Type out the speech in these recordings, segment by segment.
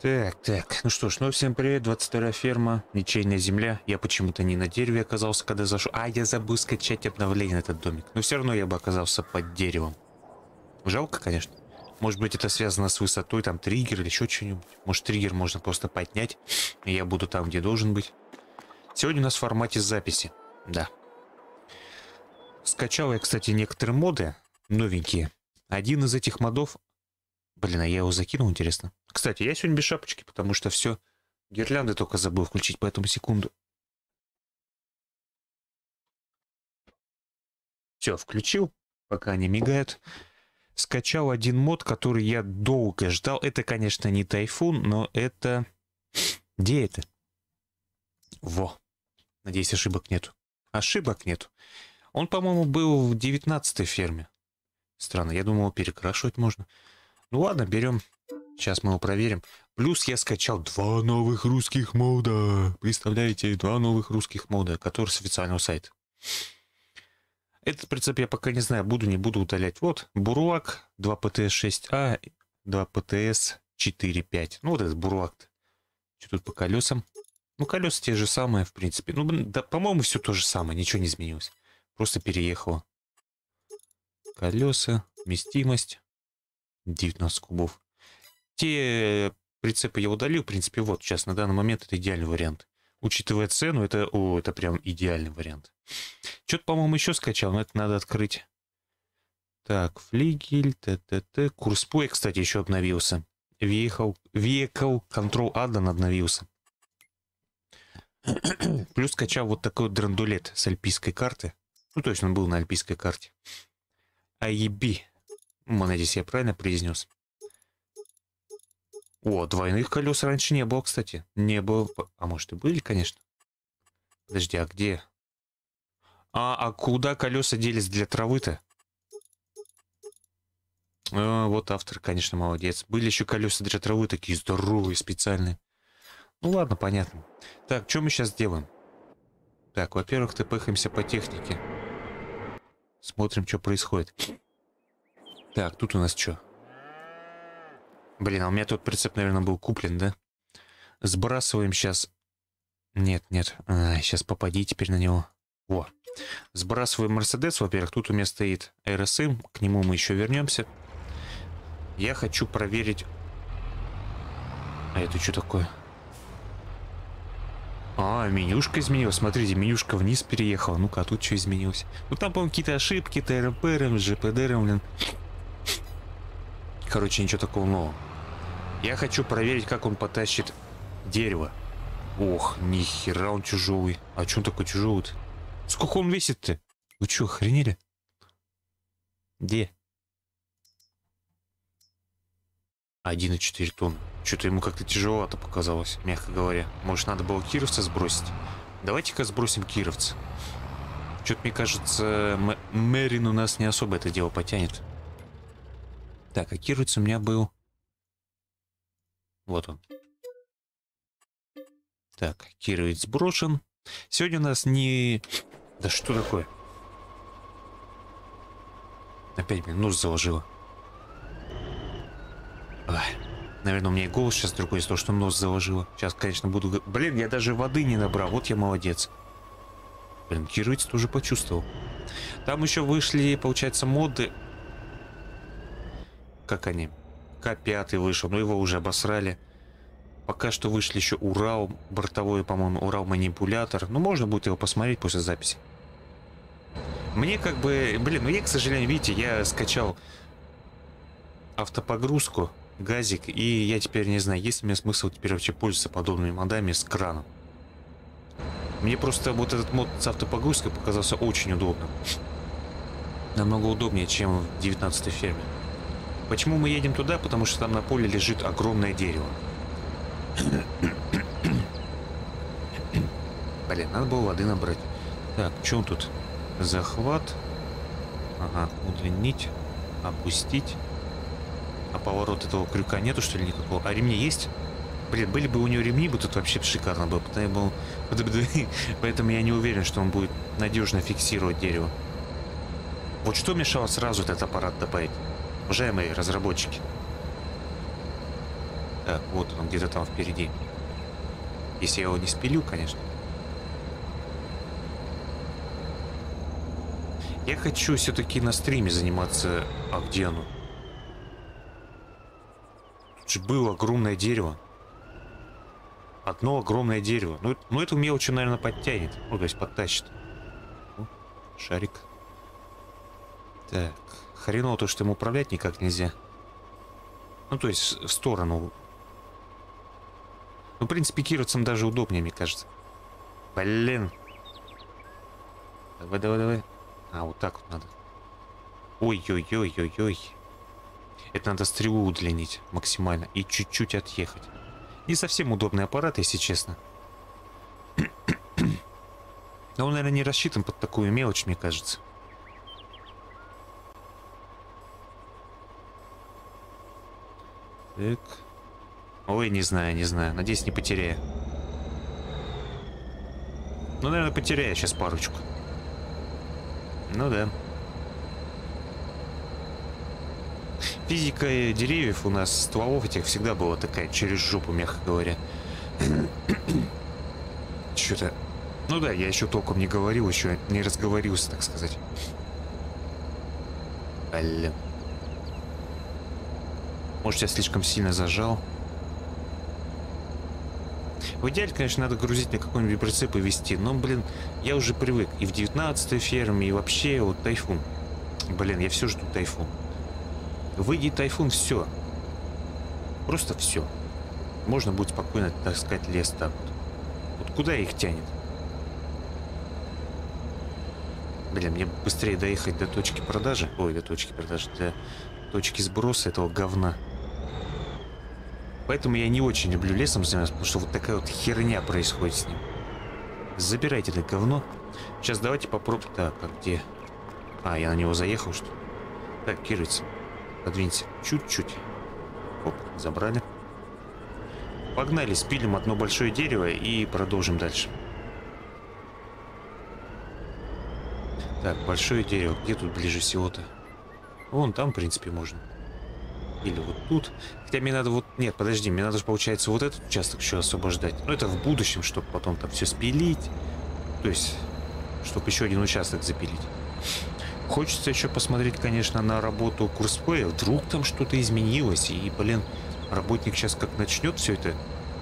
Так, так, ну что ж, ну всем привет, 22 ферма, ничейная земля. Я почему-то не на дереве оказался, когда зашел. А, я забыл скачать обновление на этот домик. Но все равно я бы оказался под деревом. Жалко, конечно. Может быть, это связано с высотой, там триггер или еще что-нибудь. Может, триггер можно просто поднять, и я буду там, где должен быть. Сегодня у нас в формате записи. Да. Скачал я, кстати, некоторые моды новенькие. Один из этих модов... Блин, а я его закинул, интересно. Кстати, я сегодня без шапочки, потому что все. Гирлянды только забыл включить, поэтому секунду. Все, включил, пока они мигают. Скачал один мод, который я долго ждал. Это, конечно, не тайфун, но это... Где это? Во. Надеюсь, ошибок нету. Ошибок нету. Он, по-моему, был в 19 ферме. Странно, я думал, перекрашивать можно. Ну ладно, берем Сейчас мы его проверим. Плюс я скачал два новых русских мода. Представляете, два новых русских мода, которые с официального сайта. Этот прицеп я пока не знаю, буду, не буду удалять. Вот, Буруак 2PTS-6А, 2PTS-4.5. Ну, вот этот Буруак. -то. Что тут по колесам? Ну, колеса те же самые, в принципе. Ну, да, по-моему, все то же самое, ничего не изменилось. Просто переехало. Колеса, вместимость. 19 кубов. Те прицепы я удалил, в принципе, вот сейчас на данный момент это идеальный вариант. Учитывая цену, это, о, это прям идеальный вариант. Что-то, по-моему, еще скачал, но это надо открыть. Так, флигель, т-т-т. Курс поя, кстати, еще обновился. Vehicle, Vehicle Control Add-on обновился. Плюс скачал вот такой вот драндулет с альпийской карты. Ну, точно, он был на альпийской карте. AEB. Ну, надеюсь, я правильно произнес. О, двойных колес раньше не было, кстати. Не было. А может и были, конечно. Подожди, а где? А, а куда колеса делись для травы-то? А, вот автор, конечно, молодец. Были еще колеса для травы такие здоровые, специальные. Ну ладно, понятно. Так, что мы сейчас делаем? Так, во-первых, тпхаемся по технике. Смотрим, что происходит. Так, тут у нас что? Блин, а у меня тут прицеп, наверное, был куплен, да? Сбрасываем сейчас... Нет, нет. А, сейчас попади теперь на него. Во. Сбрасываем Мерседес, во-первых. Тут у меня стоит РСМ. К нему мы еще вернемся. Я хочу проверить... А это что такое? А, менюшка изменилась. Смотрите, менюшка вниз переехала. Ну-ка, а тут что изменилось? Ну, там, по-моему, какие-то ошибки, ТРПР, ЖПДР, блин. Короче, ничего такого нового. Я хочу проверить, как он потащит дерево. Ох, нихера он тяжелый. А что он такой тяжелый-то? Сколько он весит-то? Вы что, охренели? Где? 1,4 тонны. Что-то ему как-то тяжеловато показалось, мягко говоря. Может, надо было кировца сбросить? Давайте-ка сбросим кировца. Что-то, мне кажется, Мэрин у нас не особо это дело потянет. Так, а кировец у меня был... Вот он. Так, Кировец сброшен. Сегодня у нас не... Да что такое? Опять, блин, нос заложила. Ай, наверное, у меня и голос сейчас другой из-за того, что нос заложила. Сейчас, конечно, буду... Блин, я даже воды не набрал. Вот я молодец. Блин, Кировец тоже почувствовал. Там еще вышли, получается, моды. Как они? К5 вышел, но его уже обосрали. Пока что вышли еще Урал, бортовой, по-моему, Урал-манипулятор. Ну, можно будет его посмотреть после записи. Мне как бы... Блин, ну я, к сожалению, видите, я скачал автопогрузку, газик, и я теперь не знаю, есть ли мне смысл теперь вообще пользоваться подобными модами с краном. Мне просто вот этот мод с автопогрузкой показался очень удобным. Намного удобнее, чем в 19 ферме. Почему мы едем туда? Потому что там на поле лежит огромное дерево. Блин, надо было воды набрать. Так, что он тут? Захват. Ага, удлинить. Опустить. А поворот этого крюка нету, что ли, никакого? А ремни есть? Блин, были бы у него ремни, бы тут вообще шикарно было. Поэтому, поэтому я не уверен, что он будет надежно фиксировать дерево. Вот что мешало сразу этот аппарат добавить? Уважаемые разработчики. Так, вот он где-то там впереди. Если я его не спилю, конечно. Я хочу все-таки на стриме заниматься... А где оно? Тут же было огромное дерево. Одно огромное дерево. Ну, ну эту мелочь, наверное, подтянет. Ну, то есть подтащит. О, шарик. Так. Хреново то, что ему управлять никак нельзя. Ну, то есть в сторону. Ну, в принципе, кировцам даже удобнее, мне кажется. Блин. Давай, давай, давай. А, вот так вот надо. Ой-ой-ой-ой-ой. Это надо стрелу удлинить максимально и чуть-чуть отъехать. Не совсем удобный аппарат, если честно. Но он, наверное, не рассчитан под такую мелочь, мне кажется. Так. Ой, не знаю, не знаю. Надеюсь, не потеряю. Ну, наверное, потеряю сейчас парочку. Ну да. Физика деревьев у нас, стволов этих всегда была такая, через жопу, мягко говоря. Что-то... Ну да, я еще толком не говорил, еще не разговорился, так сказать. Блин. Может, я слишком сильно зажал. В идеале, конечно, надо грузить на какой-нибудь прицеп и везти. Но, блин, я уже привык. И в 19-й ферме, и вообще вот тайфун. Блин, я все жду тайфун. Выйди тайфун, все. Просто все. Можно будет спокойно таскать лес так вот. Вот куда их тянет? Блин, мне быстрее доехать до точки продажи. Ой, до точки продажи. До точки сброса этого говна. Поэтому я не очень люблю лесом заниматься, потому что вот такая вот херня происходит с ним. Забирайте это говно. Сейчас давайте попробуем... Так, а где? А, я на него заехал, что Так, кирица. Подвинься. Чуть-чуть. Оп, забрали. Погнали, спилим одно большое дерево и продолжим дальше. Так, большое дерево. Где тут ближе всего-то? Вон там, в принципе, можно. Или вот тут. Хотя мне надо вот... Нет, подожди, мне надо же, получается, вот этот участок еще освобождать. Но это в будущем, чтобы потом там все спилить. То есть, чтобы еще один участок запилить. Хочется еще посмотреть, конечно, на работу Курспея. Вдруг там что-то изменилось. И, блин, работник сейчас как начнет все это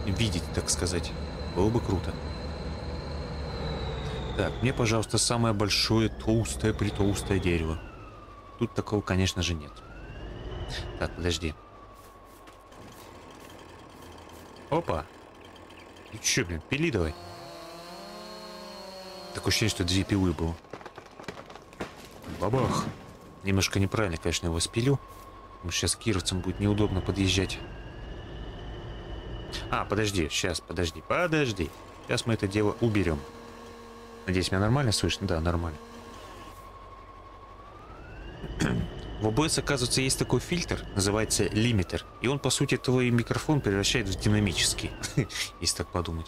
видеть, так сказать. Было бы круто. Так, мне, пожалуйста, самое большое толстое притолстое дерево. Тут такого, конечно же, нет. Так, подожди. Опа. И чё, блин, пили давай. Такое ощущение, что две пилы было. Бабах. Немножко неправильно, конечно, его спилю. Потому сейчас кировцам будет неудобно подъезжать. А, подожди, сейчас, подожди, подожди. Сейчас мы это дело уберем. Надеюсь, меня нормально слышно? Да, нормально. В OBS, оказывается, есть такой фильтр, называется лимитер. И он, по сути, твой микрофон превращает в динамический, если так подумать.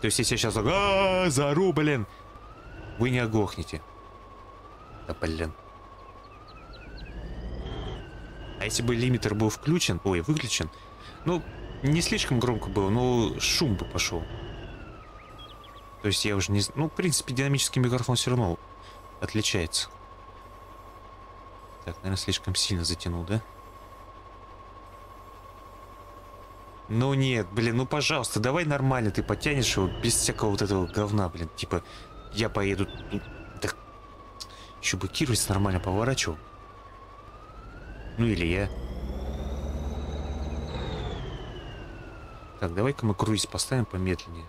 То есть, если я сейчас так, а зару, блин, вы не оглохнете. Да, блин. А если бы лимитер был включен, ой, выключен, ну, не слишком громко было, но шум бы пошел. То есть я уже не... Ну, в принципе, динамический микрофон все равно отличается. Так, наверное, слишком сильно затянул, да? Ну нет, блин, ну пожалуйста, давай нормально ты потянешь его без всякого вот этого говна, блин. Типа, я поеду... Да... Еще бы Кирвис нормально поворачивал. Ну или я. Так, давай-ка мы круиз поставим помедленнее.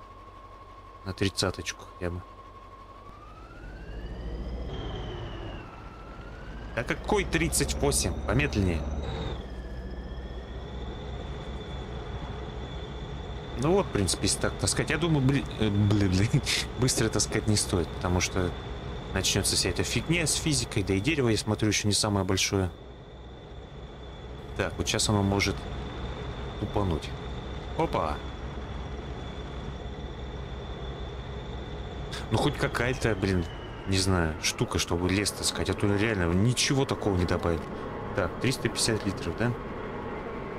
На тридцаточку хотя бы. Да какой 38? Помедленнее. Ну вот, в принципе, если так таскать. Я думаю, блин, э, блин, блин, быстро таскать не стоит, потому что начнется вся эта фигня с физикой, да и дерево, я смотрю, еще не самое большое. Так, вот сейчас оно может упануть. Опа! Ну хоть какая-то, блин, не знаю, штука, чтобы лес таскать, а то реально ничего такого не добавить. Так, 350 литров, да?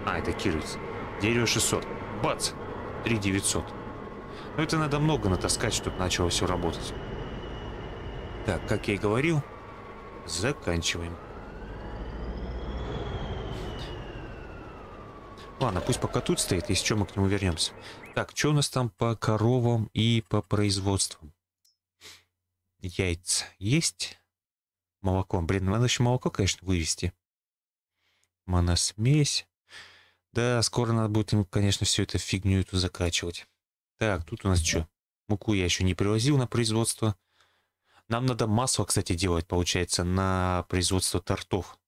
А, это кировец. Дерево 600. Бац! 3900. Но это надо много натаскать, чтобы начало все работать. Так, как я и говорил, заканчиваем. Ладно, пусть пока тут стоит, если что, мы к нему вернемся. Так, что у нас там по коровам и по производствам? Яйца есть? Молоко. Блин, надо еще молоко, конечно, вывести. Моносмесь. Да, скоро надо будет ему, конечно, всю эту фигню эту закачивать. Так, тут у нас что? Муку я еще не привозил на производство. Нам надо масло, кстати, делать, получается, на производство тортов.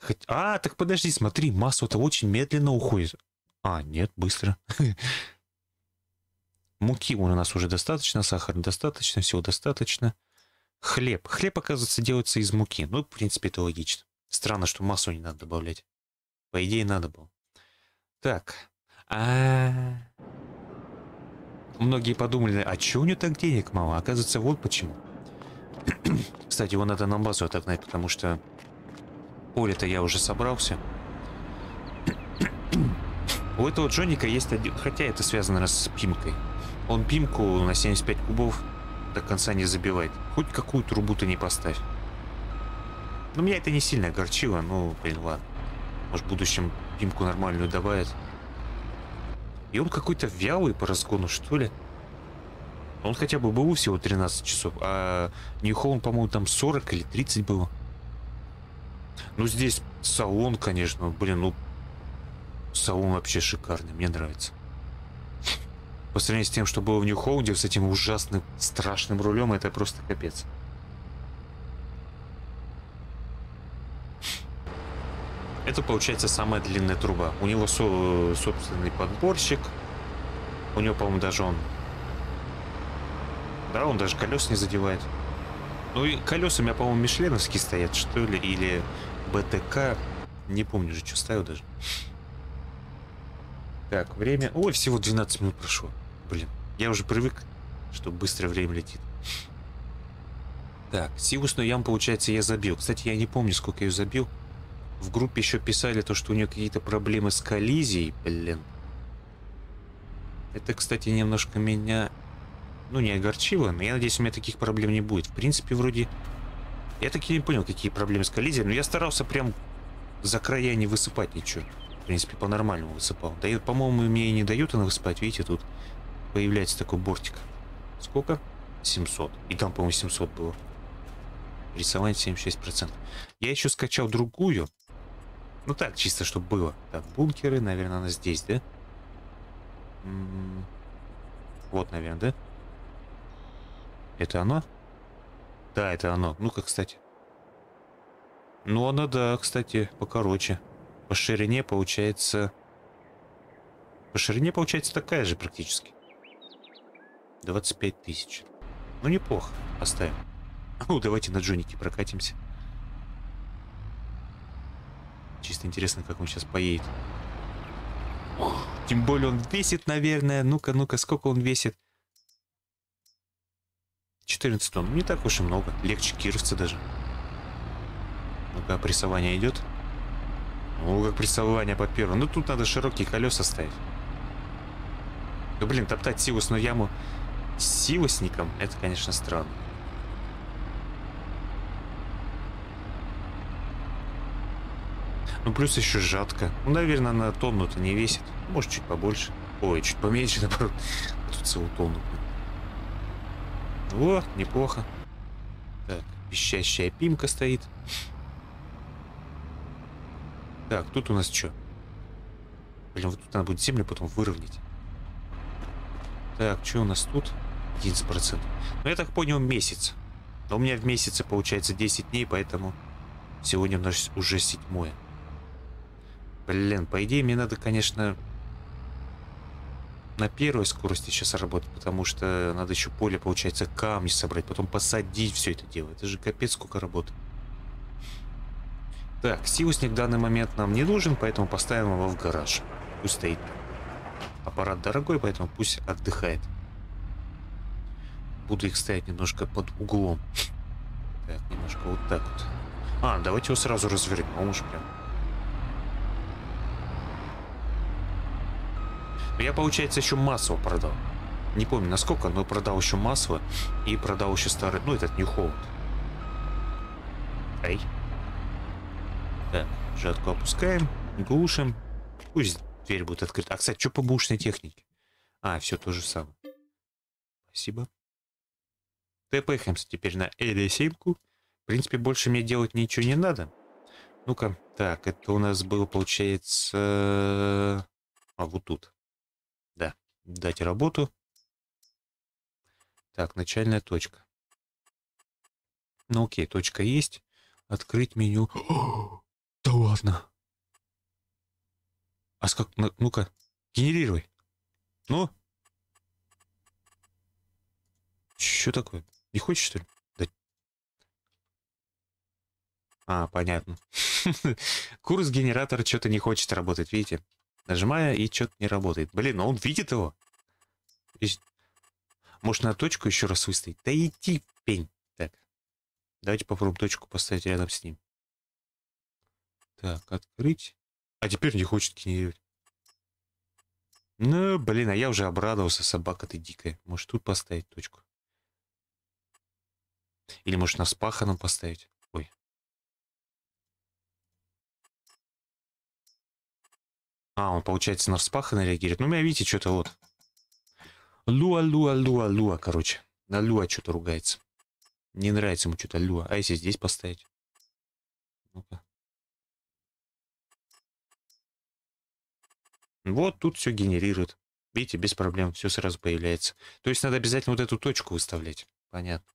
Хоть... А, так подожди, смотри, масло-то очень медленно уходит. А, нет, быстро. Муки у нас уже достаточно, сахар достаточно, всего достаточно. Хлеб. Хлеб, оказывается, делается из муки. Ну, в принципе, это логично. Странно, что масло не надо добавлять. По идее, надо было. Так. А, -а, -а. Многие подумали, а чего у него так денег мало? Оказывается, вот почему. Кстати, его надо на базу отогнать, потому что поле-то я уже собрался. У этого Джоника есть один... Хотя это связано с пимкой. Он пимку на 75 кубов до конца не забивает. Хоть какую трубу ты не поставь. Но меня это не сильно огорчило, ну, блин, ладно. Может, в будущем пимку нормальную добавят. И он какой-то вялый по разгону, что ли? Он хотя бы был всего 13 часов, а Нью-Холланд, по-моему, там 40 или 30 было. Ну, здесь салон, конечно, блин, ну, салон вообще шикарный, мне нравится. По сравнению с тем, что было в Нью-Холланде, с этим ужасным, страшным рулем, это просто капец. Это получается самая длинная труба. У него со собственный подборщик. У него, по-моему, даже он... Да, он даже колес не задевает. Ну и колеса у меня, по-моему, мишленовские стоят, что ли, или БТК. Не помню же, что ставил даже. Так, время... Ой, всего 12 минут прошло. Блин, я уже привык, что быстро время летит. Так, силусную яму, получается, я забил. Кстати, я не помню, сколько я ее забил. В группе еще писали то, что у нее какие-то проблемы с коллизией, блин. Это, кстати, немножко меня, ну, не огорчило, но я надеюсь, у меня таких проблем не будет. В принципе, вроде... Я таки не понял, какие проблемы с коллизией, но я старался прям за края не высыпать ничего. В принципе, по-нормальному высыпал. Да по-моему, мне и не дают она высыпать. Видите, тут появляется такой бортик. Сколько? 700. И там, по-моему, 700 было. Рисование 76%. Я еще скачал другую. Ну так, чисто, чтобы было. Так, бункеры, наверное, она здесь, да? М -м вот, наверное, да? Это оно? Да, это оно. Ну-ка, кстати. Ну, она, да, кстати, покороче. По ширине получается... По ширине получается такая же практически. 25 тысяч. Ну, неплохо. Оставим. Ну, давайте на Джонике прокатимся. Чисто интересно, как он сейчас поедет. Тем более он весит, наверное. Ну-ка, ну-ка, сколько он весит? 14 тонн. Не так уж и много. Легче кировца даже. Ну-ка, прессование идет. Ну, как прессование по первому. Ну, тут надо широкие колеса ставить. Ну, блин, топтать силосную яму с силосником, это, конечно, странно. Ну, плюс еще жатко. Ну, наверное, на тонну-то не весит. Может, чуть побольше. Ой, чуть поменьше, наоборот. А тут целую тонну. О, неплохо. Так, пищащая пимка стоит. Так, тут у нас что? Блин, вот тут надо будет землю потом выровнять. Так, что у нас тут? 11%. Ну, я так понял, месяц. Но у меня в месяце получается 10 дней, поэтому сегодня у нас уже седьмое. Блин, по идее мне надо, конечно, на первой скорости сейчас работать, потому что надо еще поле, получается, камни собрать, потом посадить все это дело. Это же капец сколько работы. Так, силусник в данный момент нам не нужен, поэтому поставим его в гараж. Пусть стоит. Аппарат дорогой, поэтому пусть отдыхает. Буду их ставить немножко под углом. Так, немножко вот так вот. А, давайте его сразу развернем уж прям. Я, получается, еще массово продал. Не помню насколько, но продал еще массово и продал еще старый, ну этот New Holland. Эй. Так, жатку опускаем, глушим. Пусть дверь будет открыта. А, кстати, что по бушной технике? А, все то же самое. Спасибо. ТПХаемся теперь на LD7. -ку. В принципе, больше мне делать ничего не надо. Ну-ка, так, это у нас было, получается... А, вот тут. Да, дать работу. Так, начальная точка. Ну окей, точка есть. Открыть меню. О, да ладно. А как... Ну-ка, генерируй. Ну? Что такое? Не хочешь, что ли? Да. А, понятно. Курс генератора что-то не хочет работать, видите? Нажимаю, и что-то не работает. Блин, ну он видит его. Может, на точку еще раз выставить? Да иди, пень. Так. Давайте попробуем точку поставить рядом с ним. Так, открыть. А теперь не хочет генерировать. Ну, блин, а я уже обрадовался, собака ты дикая. Может, тут поставить точку? Или, может, на спаханом поставить? Ой. А, он, получается, на вспаханно реагирует. Ну, меня, видите, что-то вот. Луа, луа, луа, луа, короче. На луа что-то ругается. Не нравится ему что-то луа. А если здесь поставить? Ну-ка. Вот тут все генерирует. Видите, без проблем, все сразу появляется. То есть надо обязательно вот эту точку выставлять. Понятно.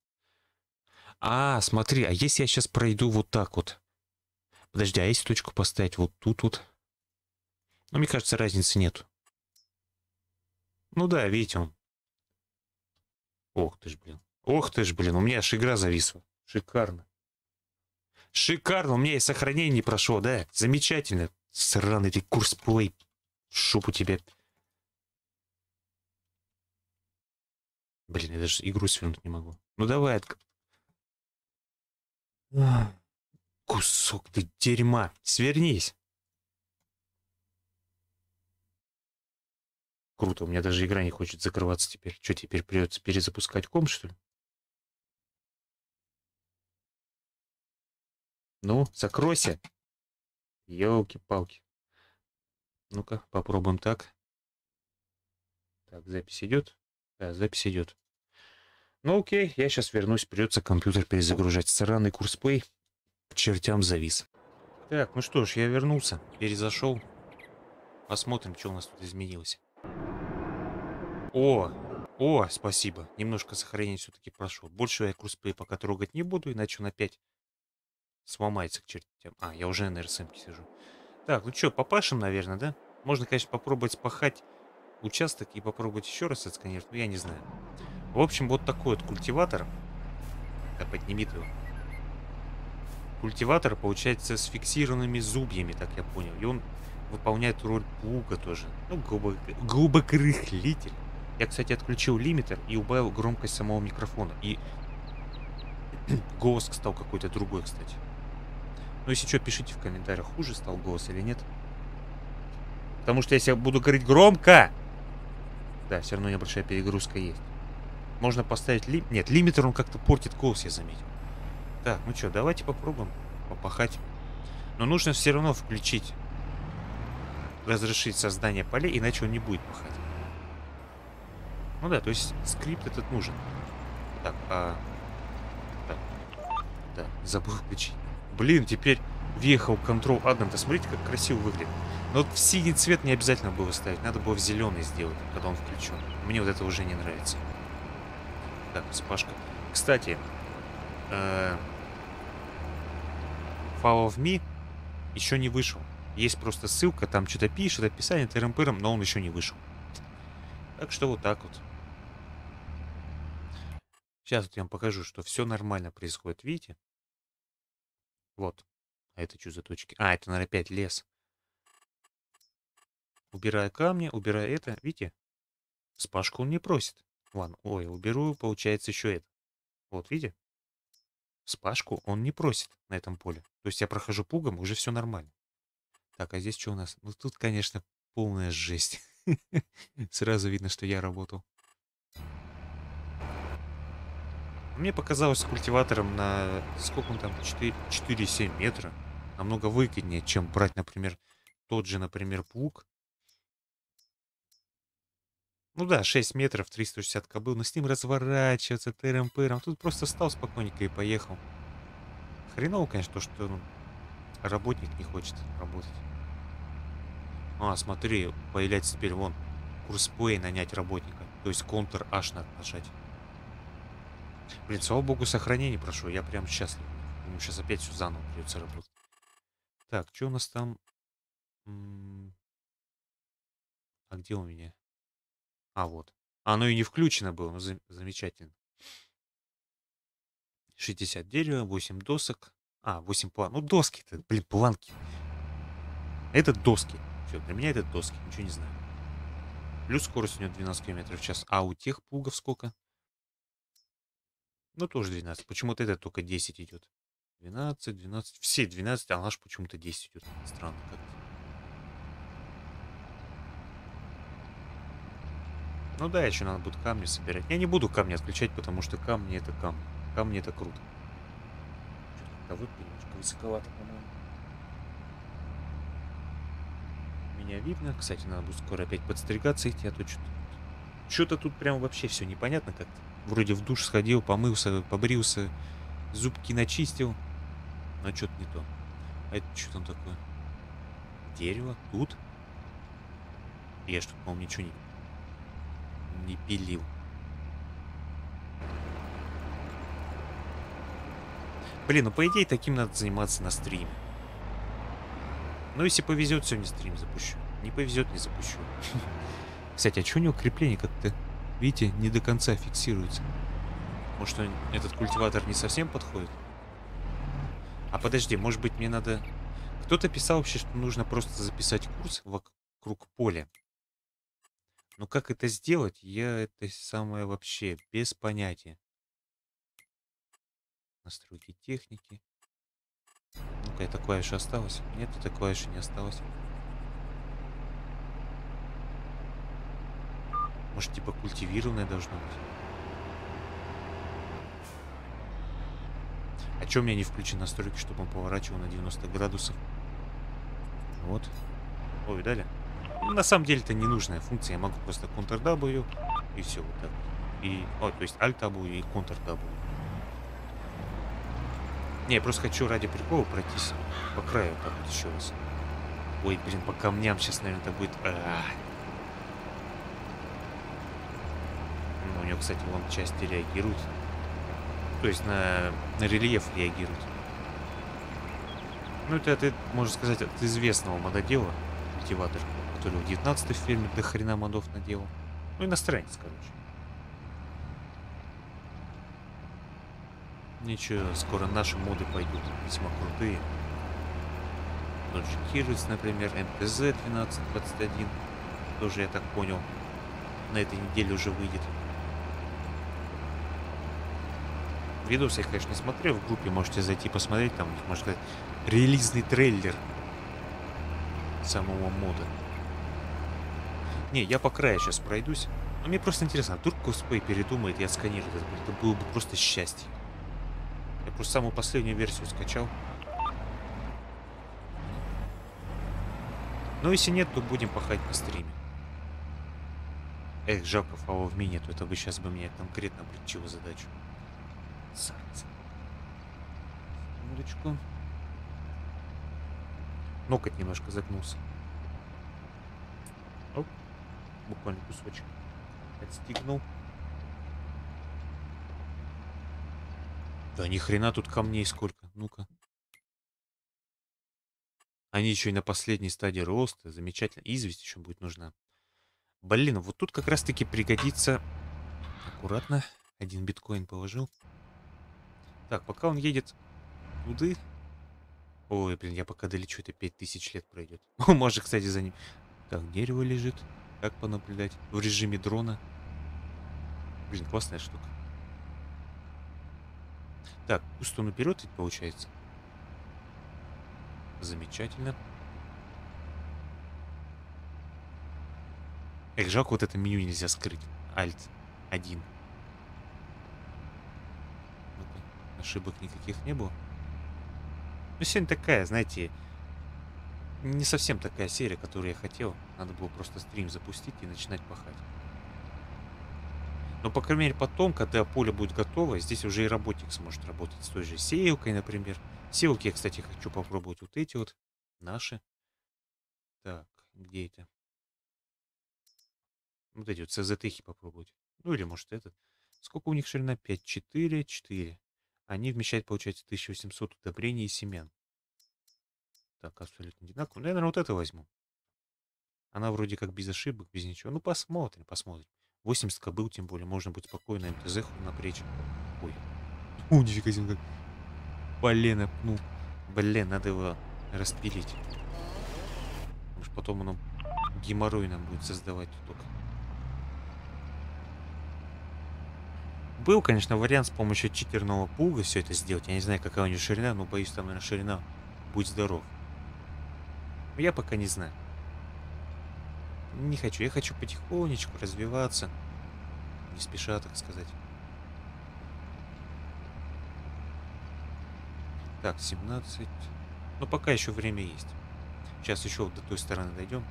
А, смотри, а если я сейчас пройду вот так вот? Подожди, а если точку поставить вот тут вот? Ну, мне кажется, разницы нет. Ну да, видите, он Ох ты ж, блин. Ох ты ж, блин, у меня аж игра зависла. Шикарно. Шикарно, у меня и сохранение не прошло, да? Замечательно. Сраный ты курс плей. Шоп у тебя. Блин, я даже игру свернуть не могу. Ну давай. Кусок ты дерьма. Свернись. Круто, у меня даже игра не хочет закрываться теперь. Что, теперь придется перезапускать ком, что ли? Ну, закройся. Елки-палки. Ну-ка, попробуем так. Так, запись идет? Да, запись идет. Ну окей, я сейчас вернусь, придется компьютер перезагружать. Сраный курс плей к чертям завис. Так, ну что ж, я вернулся, перезашел. Посмотрим, что у нас тут изменилось. О, о, спасибо. Немножко сохранения все-таки прошло. Больше я курсплей пока трогать не буду, иначе он опять сломается к чертям. А, я уже на РСМ сижу. Так, ну что, попашем, наверное, да? Можно, конечно, попробовать спахать участок и попробовать еще раз отсканировать, но я не знаю. В общем, вот такой вот культиватор. Так, подними его. Культиватор, получается, с фиксированными зубьями, так я понял. И он выполняет роль плуга тоже. Ну, грубо. Я, кстати, отключил лимитер и убавил громкость самого микрофона. И голос стал какой-то другой, кстати. Ну, если что, пишите в комментариях, хуже стал голос или нет. Потому что если я буду говорить громко... Да, все равно небольшая перегрузка есть. Можно поставить ли... Нет, лимитер он как-то портит голос, я заметил. Так, ну что, давайте попробуем попахать. Но нужно все равно включить, разрешить создание полей, иначе он не будет пахать. Ну да, то есть скрипт этот нужен. Так, а... Так. Да, забыл включить. Блин, теперь въехал Control. Да смотрите, как красиво выглядит. Но вот в синий цвет не обязательно было ставить. Надо было в зеленый сделать, когда он включен. Мне вот это уже не нравится. Так, спашка. Кстати, э, Fall of Me еще не вышел. Есть просто ссылка, там что-то пишет, описание, тырым но он еще не вышел. Так что вот так вот. Сейчас вот я вам покажу, что все нормально происходит. Видите? Вот. А это что за точки? А, это, наверное, опять лес. Убираю камни, убираю это. Видите? Спашку он не просит. Ладно, ой, уберу, получается, еще это. Вот, видите? Спашку он не просит на этом поле. То есть я прохожу пугом, уже все нормально. Так, а здесь что у нас? Ну, тут, конечно, полная жесть. Сразу видно, что я работал. Мне показалось с культиватором на... Сколько он там? 4,7 метра. Намного выгоднее, чем брать, например, тот же, например, плуг. Ну да, 6 метров, 360 кобыл, но с ним разворачиваться тыром-пыром. Тут просто стал спокойненько и поехал. Хреново, конечно, то, что ну, работник не хочет работать. А, смотри, появляется теперь вон курс Play нанять работника. То есть контр H надо нажать. Блин, слава богу, сохранение прошу. Я прям счастлив. Ему сейчас опять все заново придется работать. Так, что у нас там? А где у меня? А, вот. Оно и не включено было. Ну, зам замечательно. 60 дерева, 8 досок. А, 8 план. Ну, доски-то, блин, планки. Это доски. Все, для меня это доски, ничего не знаю. Плюс скорость у него 12 км в час. А у тех плугов сколько? Ну, тоже 12. Почему-то это только 10 идет. 12, 12. Все 12, а наш почему-то 10 идет. Странно как-то. Ну да, еще надо будет камни собирать. Я не буду камни отключать, потому что камни это камни. Камни это круто. Что-то как немножко высоковато, по-моему. Меня видно. Кстати, надо будет скоро опять подстригаться идти, а то что-то... Что-то тут прям вообще все непонятно как-то. Вроде в душ сходил, помылся, побрился, зубки начистил. Но что-то не то. А это что там такое? Дерево? Тут? Я что-то, по-моему, ничего не не пилил. Блин, ну по идее таким надо заниматься на стриме. Ну если повезет, сегодня стрим запущу. Не повезет, не запущу. Кстати, а что у него крепление как-то, видите, не до конца фиксируется? Может, этот культиватор не совсем подходит? А подожди, может быть мне надо... Кто-то писал вообще, что нужно просто записать курс вокруг поля. Но как это сделать, я это самое вообще без понятия. Настройки техники. Ну-ка, эта клавиша осталась? Нет, эта клавиша не осталась. Может, типа культивированная должна быть? А что у меня не включены настройки, чтобы он поворачивал на 90 градусов? Вот. О, видали? На самом деле это ненужная функция. Я могу просто Ctrl-W и все вот так. И, о, то есть Alt-W и Ctrl-W. Не, я просто хочу ради прикола пройтись по краю так вот еще раз. Ой, блин, по камням сейчас, наверное, это будет... А -а -а. Ну, у него, кстати, вон части реагируют. То есть на, на рельеф реагируют. Ну, это, это, можно сказать, от известного мододела, культиватор который в 19 фильме до хрена модов наделал. Ну, иностранец, короче. Ничего, скоро наши моды пойдут весьма крутые. Тот же Кирис, например, МТЗ 1221. Тоже, я так понял, на этой неделе уже выйдет. Видос я, конечно, не смотрел. В группе можете зайти посмотреть. Там, сказать, релизный трейлер самого мода. Не, я по краю сейчас пройдусь. Но мне просто интересно, а вдруг косплей передумает и отсканирует это. Было бы просто счастье. Я просто самую последнюю версию скачал. Но если нет, то будем пахать на стриме. Эх, жалко, фао в мини, то это бы сейчас бы мне конкретно облегчило задачу. Сарца. Минуточку. Ноготь немножко загнулся буквально кусочек. Отстегнул. Да ни хрена тут камней сколько. Ну-ка. Они еще и на последней стадии роста. Замечательно. Известь еще будет нужна. Блин, вот тут как раз-таки пригодится... Аккуратно. Один биткоин положил. Так, пока он едет туды... Ой, блин, я пока долечу, это 5000 лет пройдет. Может, кстати, за ним... Так, дерево лежит. Как понаблюдать в режиме дрона? Блин, классная штука. Так, куст он вперед ведь получается. Замечательно. Эх, жалко, вот это меню нельзя скрыть. Alt 1. ну ошибок никаких не было. Ну, сегодня такая, знаете, не совсем такая серия, которую я хотел. Надо было просто стрим запустить и начинать пахать. Но, по крайней мере, потом, когда поле будет готово, здесь уже и работник сможет работать с той же сеялкой, например. Сеялки я, кстати, хочу попробовать вот эти вот, наши. Так, где это? Вот эти вот CZT попробовать. Ну или может этот. Сколько у них ширина? 5, 4, 4. Они вмещают, получается, 1800 удобрений и семян. Так, абсолютно одинаково. Ну, наверное, вот это возьму. Она вроде как без ошибок, без ничего. Ну, посмотрим, посмотрим. 80 кобыл, тем более, можно будет спокойно МТЗ напрячь. Ой. У, нифига себе, как полено ну, Блин, надо его распилить. Может, потом оно геморрой нам будет создавать только. Был, конечно, вариант с помощью читерного пуга все это сделать. Я не знаю, какая у него ширина, но боюсь, там, наверное, ширина. Будь здоров. Я пока не знаю. Не хочу. Я хочу потихонечку развиваться. Не спеша, так сказать. Так, 17. Но пока еще время есть. Сейчас еще вот до той стороны дойдем.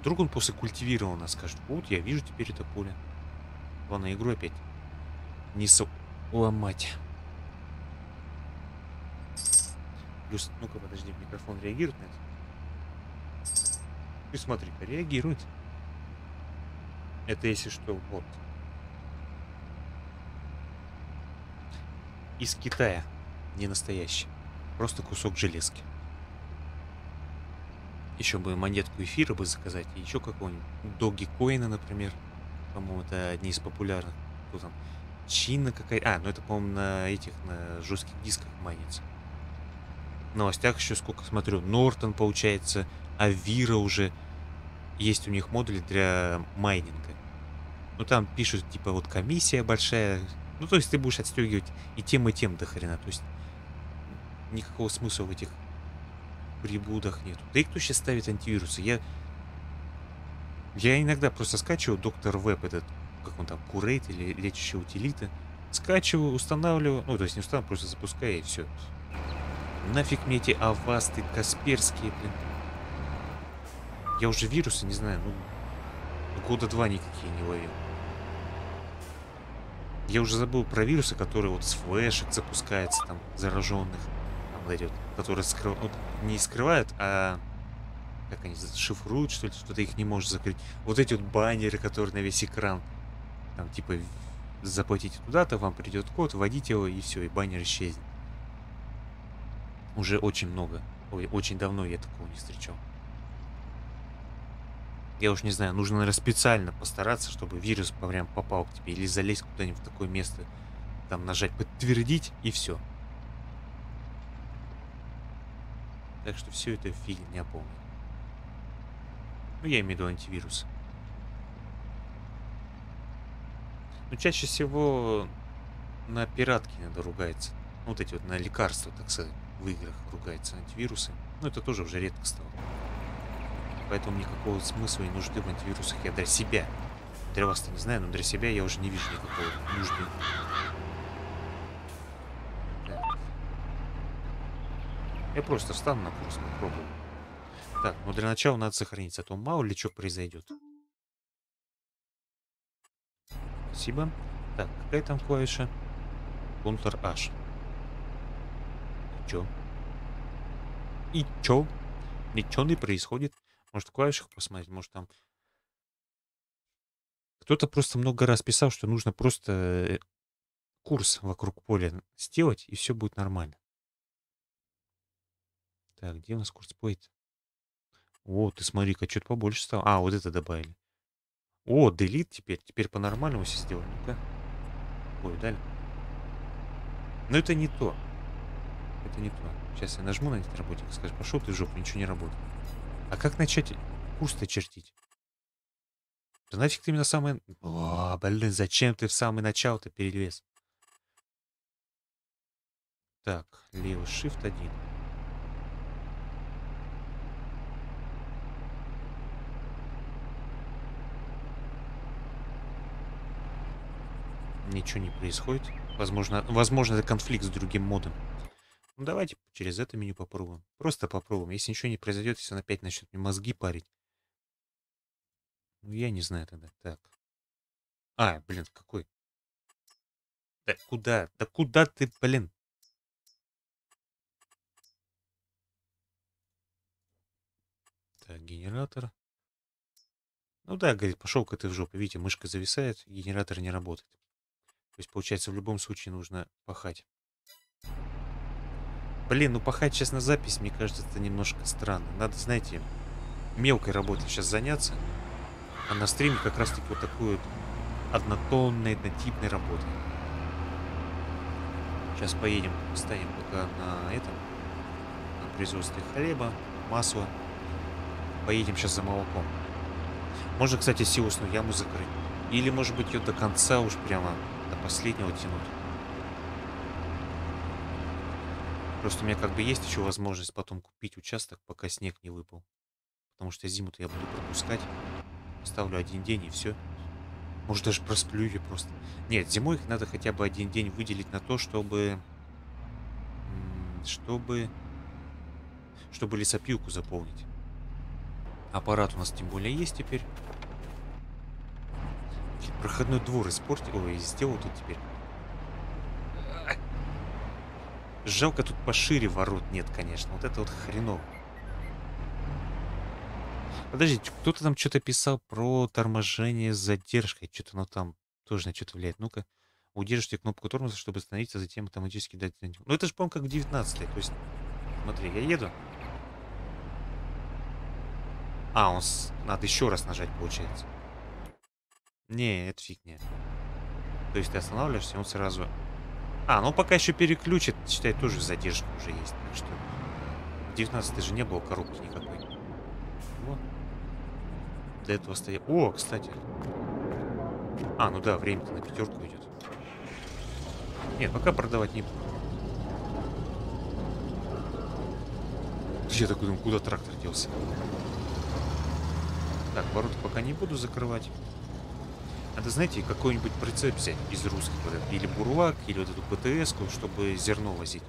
Вдруг он после культивировал нас скажет, вот я вижу теперь это поле. Ладно, игру опять не ломать. Плюс, ну-ка, подожди, микрофон реагирует на это? И смотри-ка, реагирует. Это если что, вот. Из Китая. Не настоящий. Просто кусок железки. Еще бы монетку эфира бы заказать. И еще какого-нибудь. Доги Коина, например. По-моему, это одни из популярных. Кто там? Чина какая-то. А, ну это, по-моему, на этих, на жестких дисках майнится. В новостях еще сколько смотрю. Нортон, получается. Авира уже. Есть у них модули для майнинга. Ну там пишут, типа, вот комиссия большая. Ну, то есть ты будешь отстегивать и тем, и тем до хрена. То есть никакого смысла в этих прибудах нету. Да и кто сейчас ставит антивирусы? Я... Я иногда просто скачиваю доктор веб этот как он там, курейт или лечащая утилита. Скачиваю, устанавливаю, ну, то есть не устанавливаю, просто запускаю и все. Нафиг мне эти авасты касперские, блин. Я уже вирусы, не знаю, ну, года два никакие не ловил. Я уже забыл про вирусы, которые вот с флешек запускаются, там, зараженных. Там, эти вот, которые скрыв... вот, не скрывают, а как они шифруют, что ли, что ты их не можешь закрыть. Вот эти вот баннеры, которые на весь экран. Там типа заплатите туда-то, вам придет код, вводите его и все, и баннер исчезнет. Уже очень много. Ой, очень давно я такого не встречал. Я уж не знаю, нужно, наверное, специально постараться, чтобы вирус прям попал к тебе. Или залезть куда-нибудь в такое место. Там нажать подтвердить и все. Так что все это фигня полная. Ну, я имею в виду антивирус. Но ну, чаще всего на пиратки надо ругаться. Ну, вот эти вот на лекарства, так сказать, в играх ругаются антивирусы. Но это тоже уже редко стало. Поэтому никакого смысла и нужды в антивирусах я для себя. Для вас-то не знаю, но для себя я уже не вижу никакого нужды. Я просто встану на курс, попробую. Так, ну для начала надо сохраниться, а то мало ли что произойдет. Спасибо. Так, какая там клавиша? Ctrl H. И чё? И чё? Ничего не происходит. Может, в клавишах посмотреть, может там... Кто-то просто много раз писал, что нужно просто э, курс вокруг поля сделать, и все будет нормально. Так, где у нас курс плейт? О, ты смотри-ка, что-то побольше стало. А, вот это добавили. О, делит теперь. Теперь по-нормальному все сделали. Ну-ка. Ой, дали. Но это не то. Это не то. Сейчас я нажму на этот работник и скажу, пошел ты в жопу, ничего не работает. А как начать курс-то чертить? Да нафиг ты меня самый... О, блин, зачем ты в самый начало-то перелез? Так, левый shift один. Ничего не происходит. Возможно, возможно это конфликт с другим модом. Ну, давайте через это меню попробуем. Просто попробуем. Если ничего не произойдет, если он опять начнет мне мозги парить. Ну, я не знаю тогда. Так. А, блин, какой? Да куда? Да куда ты, блин? Так, генератор. Ну да, говорит, пошел-ка ты в жопу. Видите, мышка зависает, генератор не работает. То есть, получается, в любом случае нужно пахать. Блин, ну пахать сейчас на запись, мне кажется, это немножко странно. Надо, знаете, мелкой работой сейчас заняться. А на стриме как раз-таки вот такой вот однотонной, однотипной работой. Сейчас поедем, станем пока на этом, на производстве хлеба, масла. Поедем сейчас за молоком. Можно, кстати, силосную яму закрыть. Или, может быть, ее до конца уж прямо до последнего тянуть. Просто у меня как бы есть еще возможность потом купить участок, пока снег не выпал. Потому что зиму-то я буду пропускать. Ставлю один день и все. Может даже просплю ее просто. Нет, зимой их надо хотя бы один день выделить на то, чтобы... Чтобы... Чтобы лесопилку заполнить. Аппарат у нас тем более есть теперь. Проходной двор испортил. Ой, сделал тут теперь. Жалко, тут пошире ворот нет, конечно. Вот это вот хреново. Подождите, кто-то там что-то писал про торможение с задержкой. Что-то оно там тоже на что-то влияет. Ну-ка, удержите кнопку тормоза, чтобы остановиться, затем автоматически дать... Ну это же, по-моему, как в 19 То есть, смотри, я еду. А, он с... надо еще раз нажать, получается. Не, это фигня. То есть ты останавливаешься, он сразу... А, ну пока еще переключит, считай, тоже задержка уже есть. Так что в 19 же не было коробки никакой. Вот. До этого стоит... О, кстати. А, ну да, время-то на пятерку идет. Нет, пока продавать не буду. Я такой думаю, куда трактор делся? Так, ворота пока не буду закрывать. Надо, знаете, какой-нибудь прицеп взять из русских. Или бурлак, или вот эту птс чтобы зерно возить.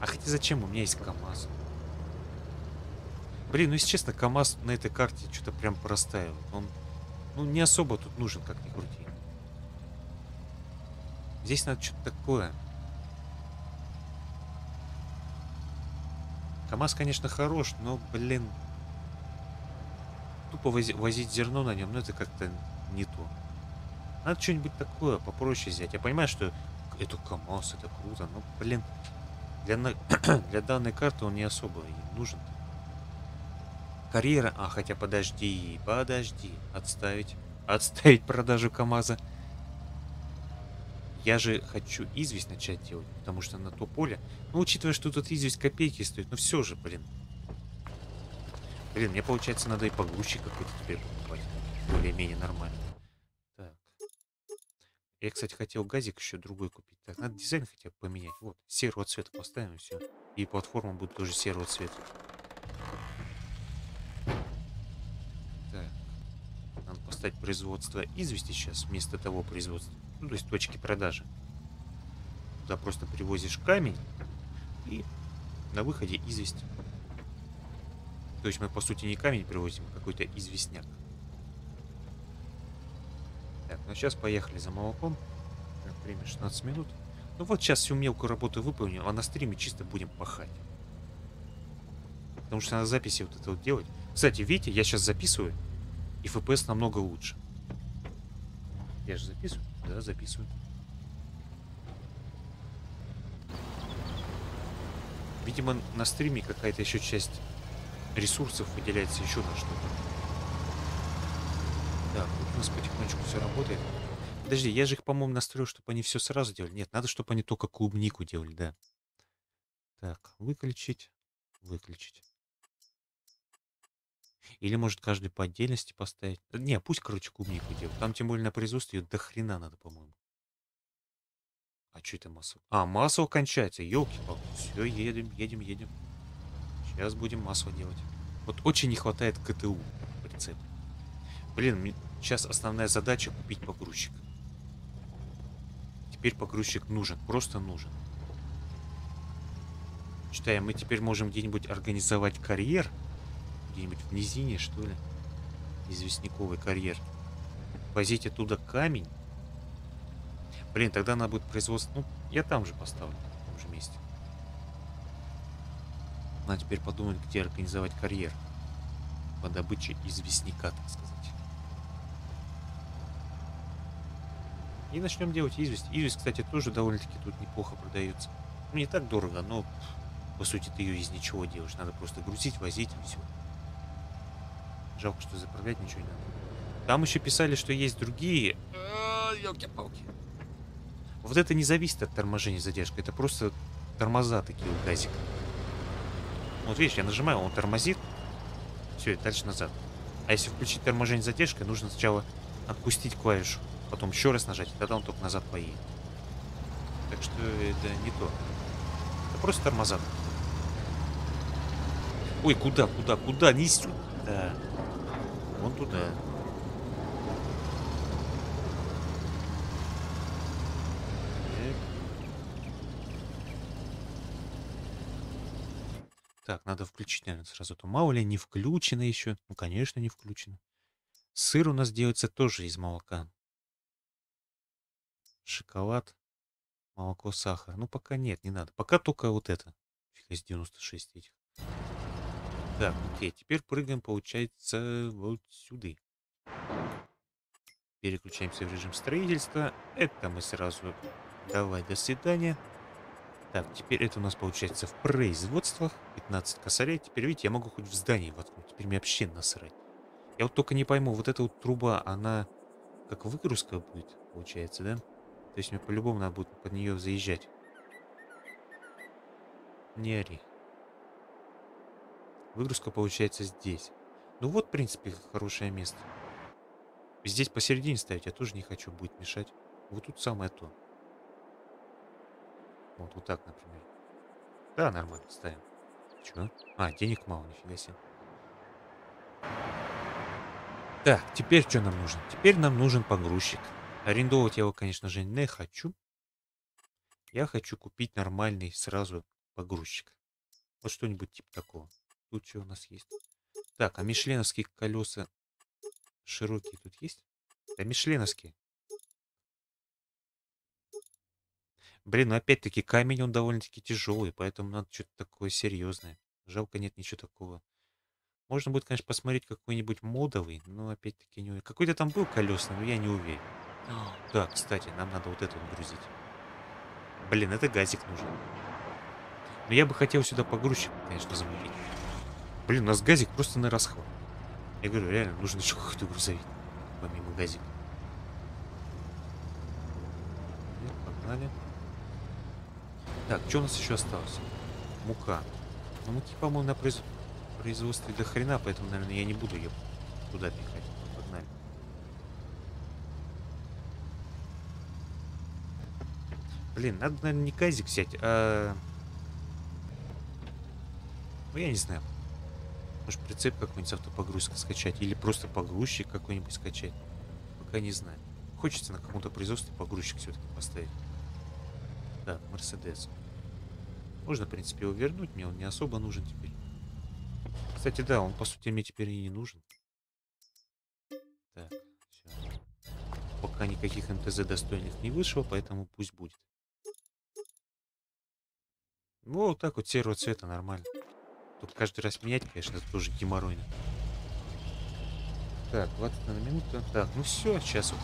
А хотя зачем? У меня есть КАМАЗ. Блин, ну если честно, КАМАЗ на этой карте что-то прям простаивает. Он, ну, не особо тут нужен, как ни крути. Здесь надо что-то такое. КАМАЗ, конечно, хорош, но, блин, тупо вози возить зерно на нем, ну это как-то не то. Надо что-нибудь такое попроще взять. Я понимаю, что это КамАЗ, это круто, но, блин, для, на... для данной карты он не особо нужен. Карьера... А, хотя подожди, подожди. Отставить. Отставить продажу КамАЗа. Я же хочу известь начать делать, потому что на то поле... Ну, учитывая, что тут известь копейки стоит, ну все же, блин. Блин, мне получается надо и погрузчик какой-то теперь покупать. Более-менее нормально. Я, кстати, хотел газик еще другой купить. Так, надо дизайн хотя бы поменять. Вот, серого цвета поставим и все. И платформа будет тоже серого цвета. Так. Надо поставить производство извести сейчас вместо того производства. Ну, то есть точки продажи. Туда просто привозишь камень и на выходе известь. То есть мы, по сути, не камень привозим, а какой-то известняк. Так, ну сейчас поехали за молоком. Время 16 минут. Ну вот сейчас всю мелкую работу выполним, а на стриме чисто будем пахать. Потому что на записи вот это вот делать. Кстати, видите, я сейчас записываю, и FPS намного лучше. Я же записываю? Да, записываю. Видимо, на стриме какая-то еще часть ресурсов выделяется еще на что-то. Так, вот у нас потихонечку все работает. Подожди, я же их, по-моему, настроил, чтобы они все сразу делали. Нет, надо, чтобы они только клубнику делали, да. Так, выключить, выключить. Или, может, каждый по отдельности поставить. Не, пусть, короче, клубнику делают. Там, тем более, на производстве ее до хрена надо, по-моему. А что это масло? А, масло кончается. Елки-палки. Все, едем, едем, едем. Сейчас будем масло делать. Вот очень не хватает КТУ прицеп. Блин, сейчас основная задача купить погрузчик. теперь погрузчик нужен. Просто нужен. Читаем, мы теперь можем где-нибудь организовать карьер. Где-нибудь в низине, что ли. Известняковый карьер. Возить оттуда камень. Блин, тогда надо будет производство... Ну, я там же поставлю. В том же месте. Надо теперь подумать, где организовать карьер. По добыче известняка, так сказать. И начнем делать известь. Известь, кстати, тоже довольно-таки тут неплохо продается. Не так дорого, но по сути ты ее из ничего делаешь. Надо просто грузить, возить и все. Жалко, что заправлять ничего не надо. Там еще писали, что есть другие... Елки-палки. Вот это не зависит от торможения задержки. Это просто тормоза такие у газика. Вот видишь, я нажимаю, он тормозит. Все, и дальше назад. А если включить торможение задержкой, нужно сначала отпустить клавишу. Потом еще раз нажать, и тогда он только назад поедет. Так что это не то. Это просто тормоза. Ой, куда, куда, куда? Не сюда. Вон туда. Так, надо включить, наверное, сразу. То мало не включено еще. Ну, конечно, не включено. Сыр у нас делается тоже из молока. Шоколад, молоко, сахар. Ну, пока нет, не надо. Пока только вот это. Фига с 96 этих. Так, окей, теперь прыгаем, получается, вот сюда. Переключаемся в режим строительства. Это мы сразу... Давай, до свидания. Так, теперь это у нас получается в производствах. 15 косарей. Теперь, видите, я могу хоть в здании воткнуть. Теперь мне вообще насрать. Я вот только не пойму, вот эта вот труба, она как выгрузка будет, получается, да? То есть мне по-любому надо будет под нее заезжать. Не ори. Выгрузка получается здесь. Ну вот, в принципе, хорошее место. Здесь посередине ставить я тоже не хочу, будет мешать. Вот тут самое то. Вот, вот так, например. Да, нормально, ставим. Чё? А, денег мало, нифига себе. Так, теперь что нам нужно? Теперь нам нужен погрузчик. Арендовать я его, конечно же, не хочу. Я хочу купить нормальный сразу погрузчик. Вот что-нибудь типа такого. Тут что у нас есть? Так, а мишленовские колеса широкие тут есть? Да мишленовские. Блин, ну опять-таки камень, он довольно-таки тяжелый, поэтому надо что-то такое серьезное. Жалко, нет ничего такого. Можно будет, конечно, посмотреть какой-нибудь модовый, но опять-таки не уверен. Какой-то там был колесный, но я не уверен. Да, кстати, нам надо вот это вот грузить. Блин, это газик нужен. Но я бы хотел сюда погрузчик, конечно, замутить. Блин, у нас газик просто на расход. Я говорю, реально, нужен еще какой-то грузовик. Помимо газика. Погнали. Так, что у нас еще осталось? Мука. Ну, муки, по-моему, на произ... производстве до хрена, поэтому, наверное, я не буду ее туда пихать. Погнали. Блин, надо, наверное, не газик взять, а... Ну, я не знаю. Может, прицеп какой-нибудь автопогрузка скачать? Или просто погрузчик какой-нибудь скачать? Пока не знаю. Хочется на каком-то производстве погрузчик все-таки поставить. Да, Мерседес. Можно, в принципе, его вернуть. Мне он не особо нужен теперь. Кстати, да, он, по сути, мне теперь и не нужен. Так, все. Пока никаких МТЗ достойных не вышло, поэтому пусть будет. Ну, вот так вот серого цвета нормально. Тут каждый раз менять, конечно, это тоже геморройно. Так, 20 на минуту. Так, ну все, сейчас вот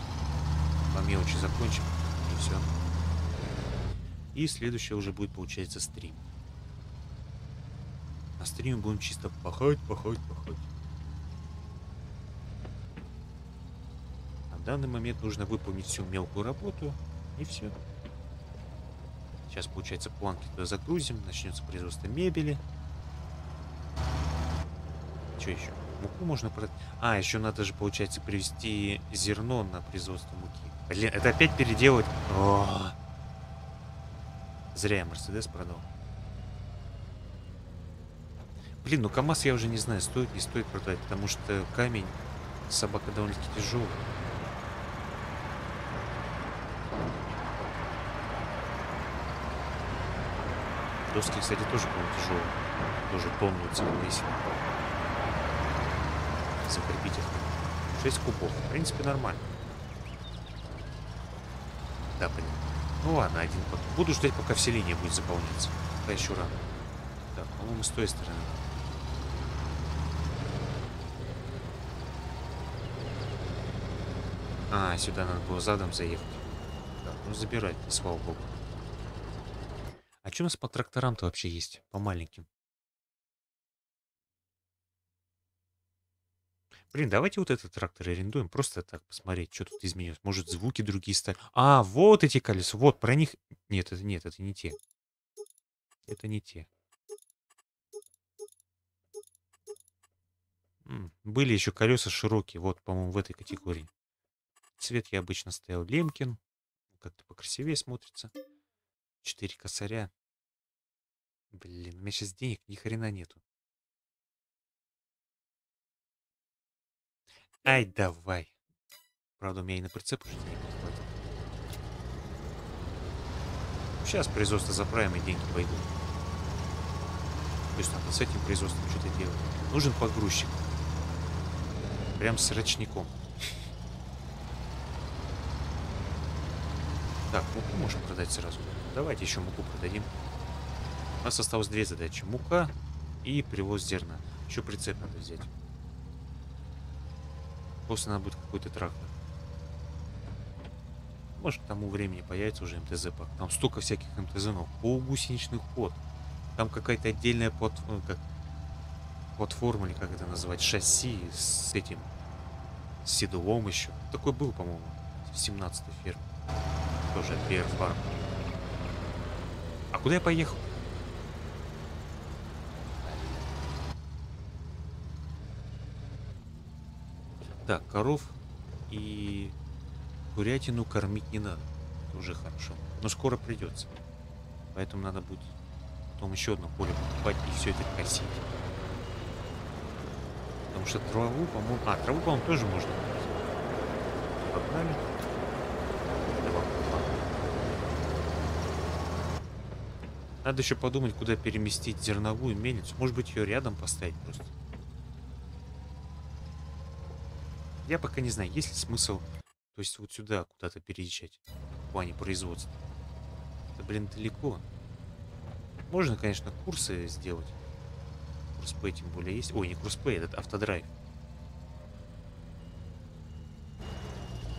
по мелочи закончим. И все. И следующее уже будет, получается, стрим. На стриме будем чисто пахать, пахать, пахать. На данный момент нужно выполнить всю мелкую работу. И все. Сейчас, получается, планки туда загрузим. Начнется производство мебели. Что еще? Муку можно продать. А, еще надо же, получается, привезти зерно на производство муки. Блин, это опять переделать. О. Зря я Мерседес продал. Блин, ну КамАЗ я уже не знаю, стоит, не стоит продать, потому что камень, собака довольно-таки тяжелая. Доски, кстати, тоже, по-моему, тяжелые. Тоже тонну целую весит. Закрепить их. 6 кубов. В принципе, нормально. Да, понятно. Ну ладно, один пока. Буду ждать, пока все линии будет заполняться. Пока еще рано. Так, по-моему, с той стороны. А, сюда надо было задом заехать. Так, ну забирать, слава богу. Что у по тракторам-то вообще есть? По маленьким? Блин, давайте вот этот трактор арендуем. Просто так посмотреть, что тут изменилось. Может, звуки другие стали. А, вот эти колеса. Вот, про них... Нет, это нет, это не те. Это не те. Были еще колеса широкие. Вот, по-моему, в этой категории. Цвет я обычно ставил Лемкин. Как-то покрасивее смотрится. Четыре косаря. Блин, у меня сейчас денег ни хрена нету. Ай, давай. Правда, у меня и на прицеп уже денег не хватит. Сейчас производство заправим и деньги пойдут. То есть надо с этим производством что-то делать. Нужен погрузчик. Прям с рачником. Так, муку можем продать сразу. Давайте еще муку продадим. Нас осталось две задачи. Мука и привоз зерна. Еще прицеп надо взять. После надо будет какой-то трактор. Может, к тому времени появится уже МТЗ. -пак. Там столько всяких МТЗ, но полугусеничный ход. Там какая-то отдельная плат... Ну, как... платформа, или как это назвать, шасси с этим, с седлом еще. Такой был, по-моему, в 17-й ферме. Тоже PR Farm. А куда я поехал? Так, коров и курятину кормить не надо. Это уже хорошо. Но скоро придется. Поэтому надо будет потом еще одно поле покупать и все это косить. Потому что траву, по-моему... А, траву, по-моему, тоже можно. Погнали. Надо еще подумать, куда переместить зерновую мельницу. Может быть, ее рядом поставить просто. Я пока не знаю, есть ли смысл, то есть вот сюда куда-то переезжать в плане производства. Это, блин, далеко. Можно, конечно, курсы сделать. Курспэй тем более есть. Ой, не курспэй, этот автодрайв.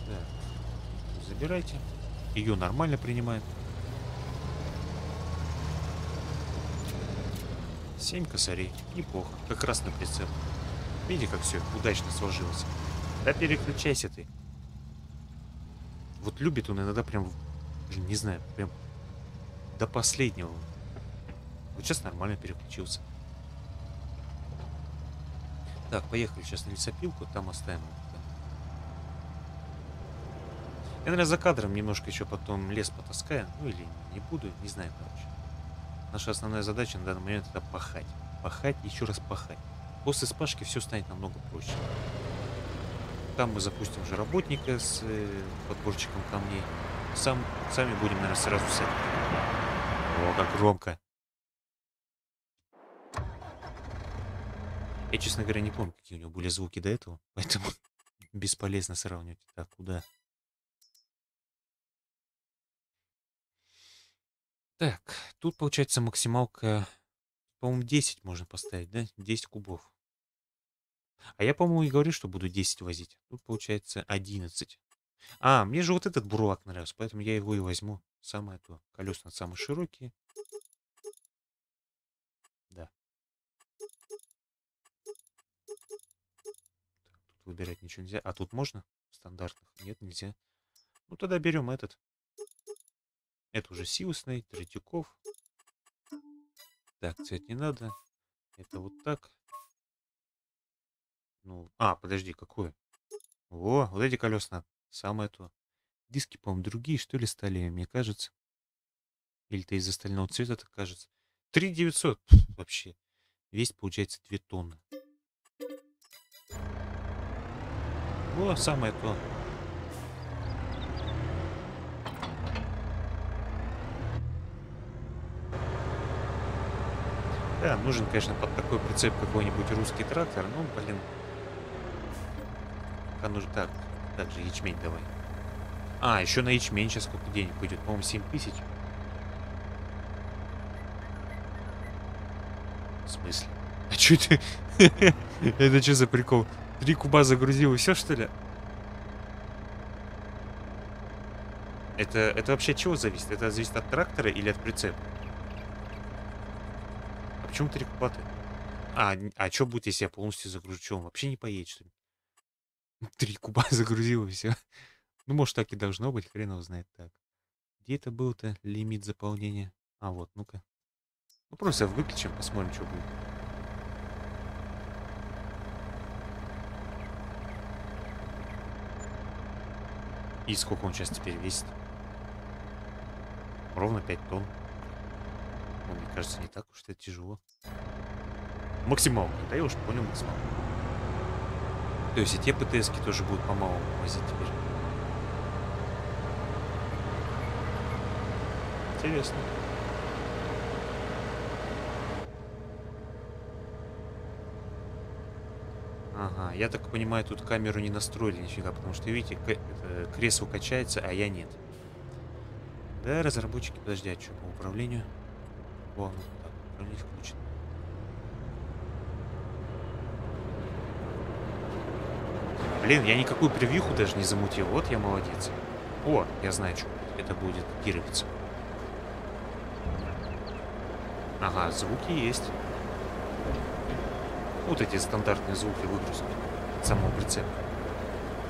Да. Забирайте. Ее нормально принимают. Семь косарей. Неплохо. Как раз на прицеп. Видите, как все удачно сложилось. Да переключайся ты. Вот любит он иногда прям, не знаю, прям до последнего. Вот сейчас нормально переключился. Так, поехали сейчас на лесопилку, там оставим. Я, наверное, за кадром немножко еще потом лес потаскаю. Ну или не буду, не знаю, короче. Наша основная задача на данный момент это пахать. Пахать, еще раз пахать. После спашки все станет намного проще. Там мы запустим уже работника с э, подборчиком камней. Сам, сами будем, наверное, сразу с этим. О, как громко. Я, честно говоря, не помню, какие у него были звуки до этого, поэтому бесполезно сравнивать. Так, куда? Так, тут получается максималка, по-моему, 10 можно поставить, да? 10 кубов. А я, по-моему, и говорю, что буду 10 возить. Тут получается 11. А, мне же вот этот бурлак нравился, поэтому я его и возьму. Самое то. Колеса самые широкие. Да. Так, тут выбирать ничего нельзя. А тут можно? Стандартных? Нет, нельзя. Ну, тогда берем этот. Это уже силосный, Третьяков. Так, цвет не надо. Это вот так. Ну, а, подожди, какое? О, вот эти колеса. Самое то. Диски, по-моему, другие, что ли, стали, мне кажется. Или то из остального цвета так кажется. 3 900 вообще. Весь получается 2 тонны. О, самое то. Да, нужен, конечно, под такой прицеп какой-нибудь русский трактор. Ну, блин. А нужно так. Так же ячмень давай. А, еще на ячмень сейчас сколько денег пойдет? По-моему, 7 тысяч. В смысле? А что это? Это что за прикол? Три куба загрузил и все, что ли? Это, это вообще от чего зависит? Это зависит от трактора или от прицепа? А почему три куба -то? А, а что будет, если я полностью загружу? Что, он вообще не поедет, что ли? Три куба загрузил и все. Ну, может, так и должно быть, хрен его знает так. Где это был-то лимит заполнения? А, вот, ну-ка. Ну, просто выключим, посмотрим, что будет. И сколько он сейчас теперь весит? Ровно 5 тонн. Ну, мне кажется, не так уж это тяжело. Максималка. Да я уж понял максималку. То есть и те ПТСки тоже будут по-малому возить теперь. Интересно. Ага, я так понимаю, тут камеру не настроили нифига, потому что, видите, кресло качается, а я нет. Да, разработчики, подожди, а что по управлению? О, ну, так, управление включено. Блин, я никакую превьюху даже не замутил. Вот я молодец. О, я знаю, что это будет гировица. Ага, звуки есть. Вот эти стандартные звуки выгрузки самого прицепа.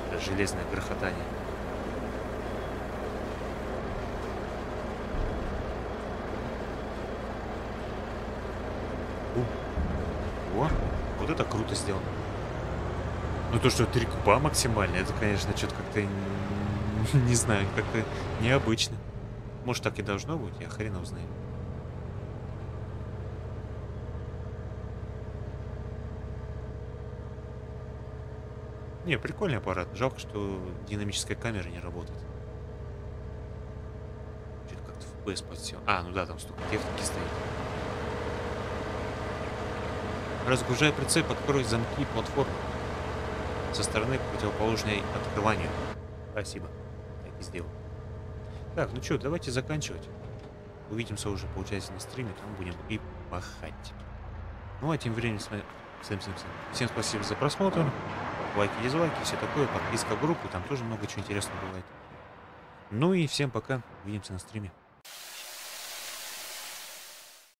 Это железное грохотание. О, вот это круто сделано. Ну то, что три куба максимально, это, конечно, что-то как-то, не знаю, как-то необычно. Может, так и должно быть, я хрен узнаю. Не, прикольный аппарат. Жалко, что динамическая камера не работает. Что-то как-то FPS подсел. А, ну да, там столько техники стоит. Разгружай прицеп, открой замки платформы. Со стороны противоположной открыванию. Спасибо. Так и сделал. Так, ну что, давайте заканчивать. Увидимся уже, получается, на стриме, там будем и пахать. Ну а тем временем. Всем, всем, всем. Всем спасибо за просмотр лайки, дизлайки, все такое, подписка в группу, там тоже много чего интересного бывает. Ну и всем пока, увидимся на стриме.